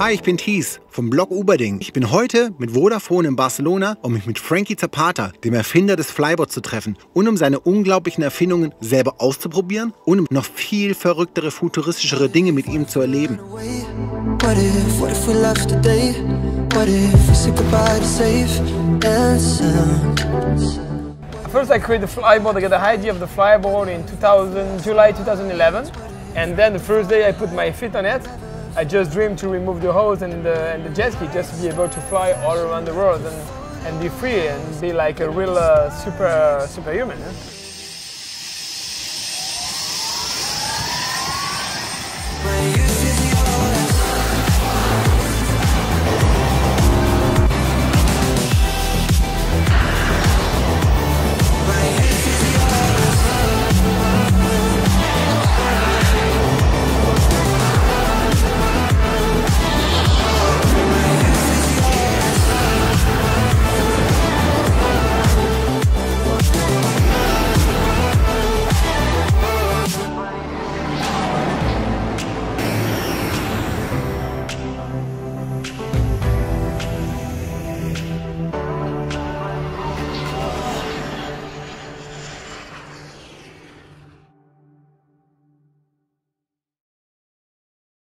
Hi, ich bin Thies vom Blog Uberding. Ich bin heute mit Vodafone in Barcelona, um mich mit Frankie Zapata, dem Erfinder des Flybots, zu treffen und um seine unglaublichen Erfindungen selber auszuprobieren und um noch viel verrücktere, futuristischere Dinge mit ihm zu erleben. What if, what if we left today? What if we said goodbye to safe and sound? First I created the flyboard, I got the idea of the flyboard in 2000, July 2011 and then the first day I put my feet on it I just dreamed to remove the hose and the, and the jet ski just to be able to fly all around the world and, and be free and be like a real uh, super superhuman.